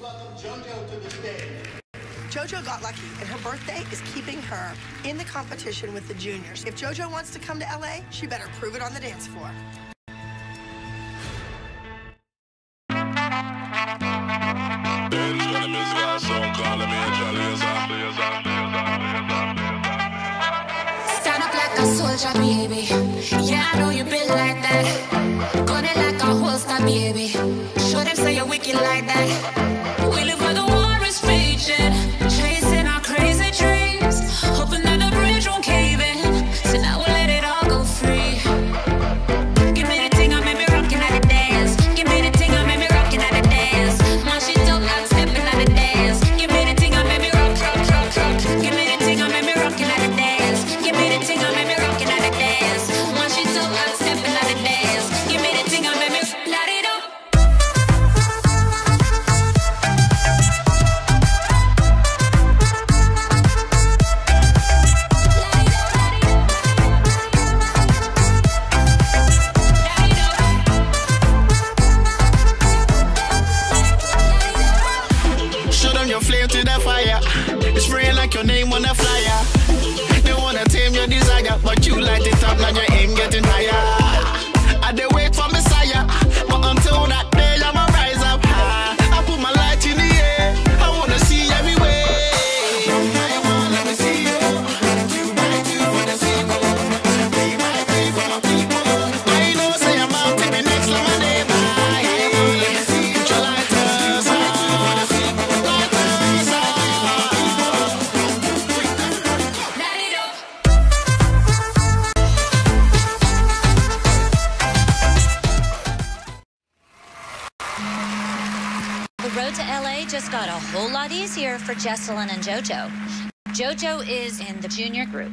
welcome JoJo to the stage. JoJo got lucky, and her birthday is keeping her in the competition with the juniors. If JoJo wants to come to LA, she better prove it on the dance floor. Stand up like a soldier, baby. Show them say you're wicked like that. We live Them your flame to the fire. It's spraying like your name on a flyer. They wanna tame your desire, but you light it up, now your road to LA just got a whole lot easier for Jesselyn and JoJo. JoJo is in the junior group.